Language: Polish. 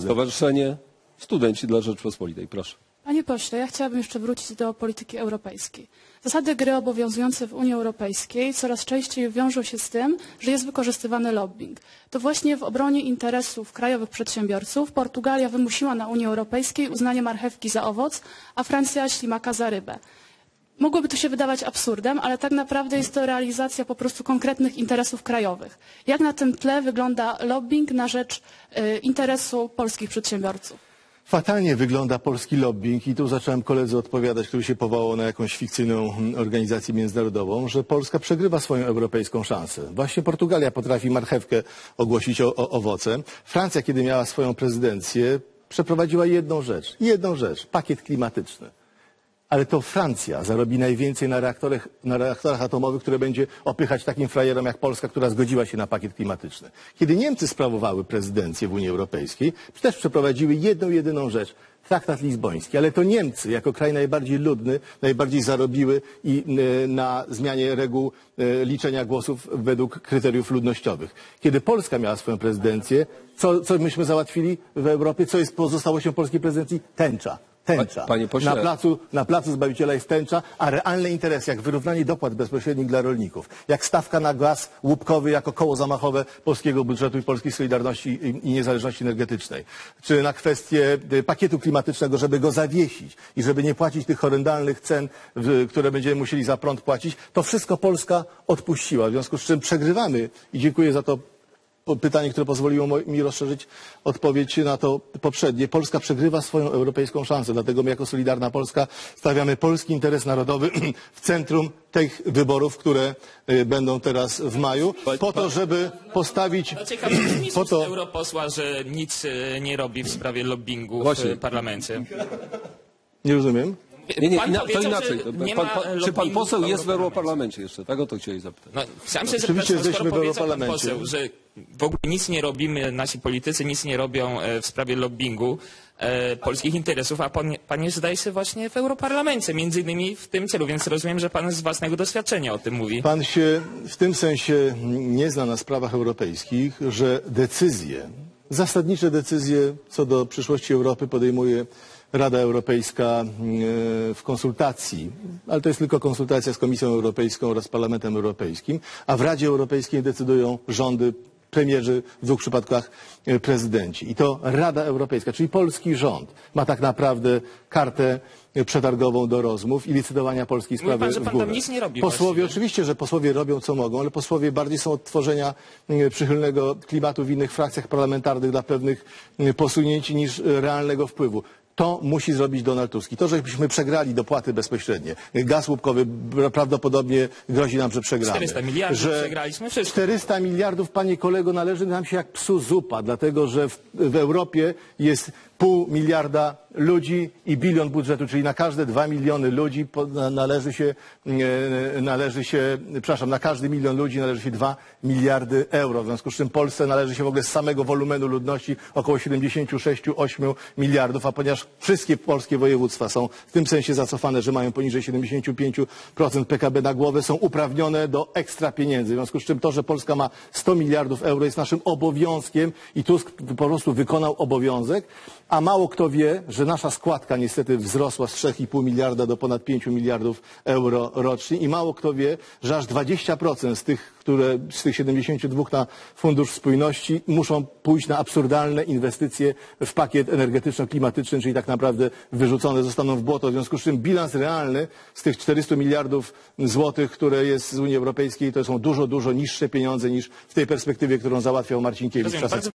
Stowarzyszenie Studenci dla Rzeczpospolitej, proszę. Panie pośle, ja chciałabym jeszcze wrócić do polityki europejskiej. Zasady gry obowiązujące w Unii Europejskiej coraz częściej wiążą się z tym, że jest wykorzystywany lobbying. To właśnie w obronie interesów krajowych przedsiębiorców Portugalia wymusiła na Unii Europejskiej uznanie marchewki za owoc, a Francja ślimaka za rybę. Mogłoby to się wydawać absurdem, ale tak naprawdę jest to realizacja po prostu konkretnych interesów krajowych. Jak na tym tle wygląda lobbying na rzecz y, interesu polskich przedsiębiorców? Fatalnie wygląda polski lobbying i tu zacząłem koledze odpowiadać, który się powołał na jakąś fikcyjną mm, organizację międzynarodową, że Polska przegrywa swoją europejską szansę. Właśnie Portugalia potrafi marchewkę ogłosić o, o, owocem. Francja, kiedy miała swoją prezydencję, przeprowadziła jedną rzecz, jedną rzecz, pakiet klimatyczny. Ale to Francja zarobi najwięcej na reaktorach, na reaktorach atomowych, które będzie opychać takim frajerom jak Polska, która zgodziła się na pakiet klimatyczny. Kiedy Niemcy sprawowały prezydencję w Unii Europejskiej, też przeprowadziły jedną, jedyną rzecz. Traktat lizboński, ale to Niemcy jako kraj najbardziej ludny, najbardziej zarobiły i y, na zmianie reguł y, liczenia głosów według kryteriów ludnościowych. Kiedy Polska miała swoją prezydencję, co, co myśmy załatwili w Europie, co jest pozostałością polskiej prezydencji? Tęcza. Tęcza. Pa- panie pośle- Na placu, na placu Zbawiciela jest tęcza, a realne interesy, jak wyrównanie dopłat bezpośrednich dla rolników, jak stawka na gaz łupkowy jako koło zamachowe polskiego budżetu i polskiej solidarności i, niezależności energetycznej, czy na kwestię y, pakietu klimatycznego, żeby go zawiesić i żeby nie płacić tych horrendalnych cen, które będziemy musieli za prąd płacić, to wszystko Polska odpuściła, w związku z czym przegrywamy i dziękuję za to pytanie, które pozwoliło mi rozszerzyć odpowiedź na to poprzednie. Polska przegrywa swoją europejską szansę, dlatego my jako Solidarna Polska stawiamy polski interes narodowy w centrum tych wyborów, które y, będą teraz w maju, po to, żeby postawić, No ciekawe, po to, europosła, że nic e, nie robi w sprawie lobbingu Właśnie. w e, parlamencie. nie rozumiem, Nie, nie, Pan ina, to inaczej. nie pan, pan, czy pan poseł w jest w Europarlamencie. Jeszcze? Tak o to chcieli zapytać. No, chciałem się Oczywiście zapytać, no, jesteśmy w Europarlamencie. poseł, że w ogóle nic nie robimy, nasi politycy nic nie robią e, w sprawie lobbingu e, polskich interesów, a pan, pan jest, zdaje się, właśnie w Europarlamencie, między innymi w tym celu, więc rozumiem, że pan z własnego doświadczenia o tym mówi. Pan się w tym sensie nie zna na sprawach europejskich, że decyzje, zasadnicze decyzje co do przyszłości Europy podejmuje Rada Europejska e, w konsultacji, ale to jest tylko konsultacja z Komisją Europejską oraz Parlamentem Europejskim, a w Radzie Europejskiej decydują rządy, premierzy, w dwóch przypadkach e, prezydenci. I to Rada Europejska, czyli polski rząd ma tak naprawdę kartę e, przetargową do rozmów i licytowania polskiej Mówi pan, sprawy że w pan górę. tam nic nie robi Posłowie właściwie. oczywiście, że posłowie robią co mogą, ale posłowie bardziej są od tworzenia przychylnego klimatu w innych frakcjach parlamentarnych dla pewnych posunięć niż realnego wpływu. To musi zrobić Donald Tusk. I to, żebyśmy przegrali dopłaty bezpośrednie. Gaz łupkowy prawdopodobnie grozi nam, że przegramy. 400 miliardów przegraliśmy, wszystko. 400 miliardów, panie kolego, należy nam się jak psu zupa, dlatego że w, w Europie jest pół miliarda ludzi i bilion budżetu, czyli na każde dwa miliony ludzi należy się, należy się, przepraszam, na każdy milion ludzi należy się dwa miliardy euro, w związku z czym Polsce należy się w ogóle z samego wolumenu ludności około 76-8 miliardów, a ponieważ wszystkie polskie województwa są w tym sensie zacofane, że mają poniżej 75% PKB na głowę, są uprawnione do ekstra pieniędzy. W związku z czym to, że Polska ma 100 miliardów euro jest naszym obowiązkiem i Tusk po prostu wykonał obowiązek, a mało kto wie, że nasza składka niestety wzrosła z 3,5 miliarda do ponad 5 miliardów euro rocznie i mało kto wie, że aż 20% z tych, które, z tych 72 na Fundusz Spójności muszą pójść na absurdalne inwestycje w pakiet energetyczno-klimatyczny, czyli tak naprawdę wyrzucone zostaną w błoto. W związku z czym bilans realny z tych 400 miliardów złotych, które jest z Unii Europejskiej, to są dużo, dużo niższe pieniądze niż w tej perspektywie, którą załatwiał czasach bardzo